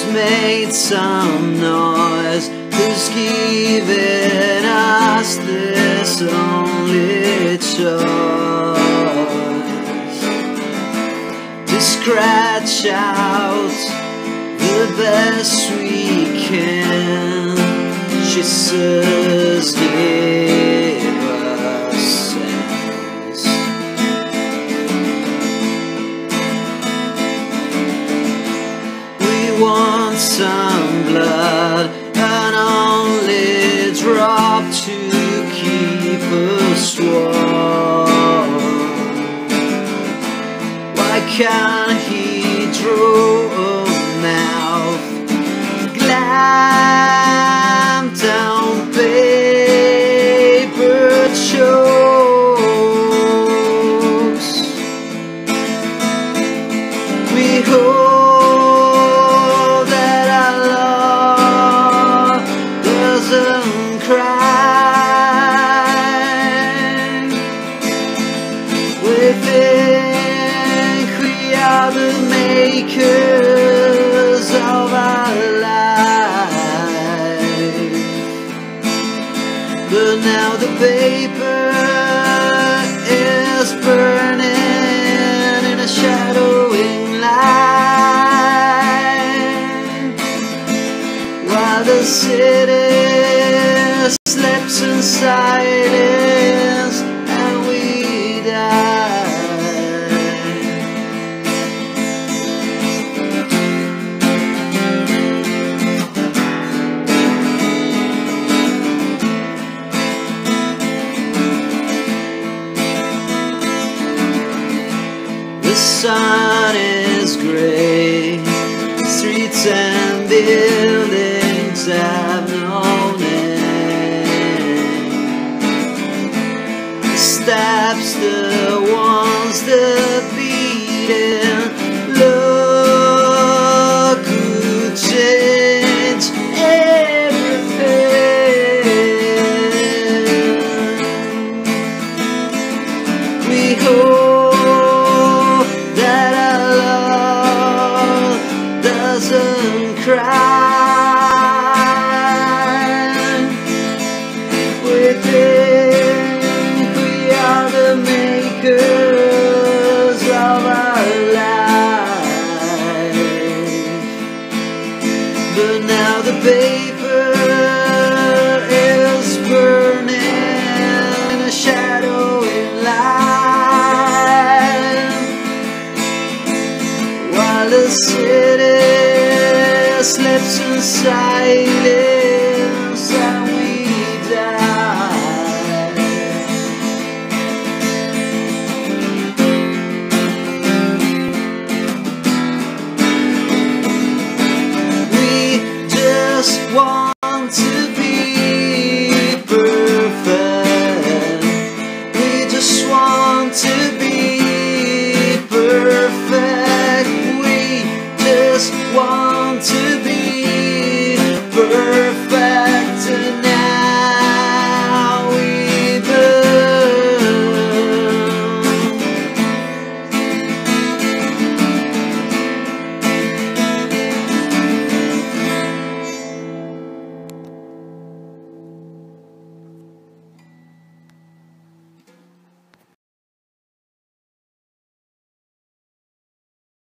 Who's made some noise? Who's given us this only choice? To scratch out the best we can. She says, give want some blood, an only drop to keep us warm. Why can't he the city sleeps in silence and we die. The sun is gray, streets and buildings no name. The steps, the ones that beating, look the city slips in silence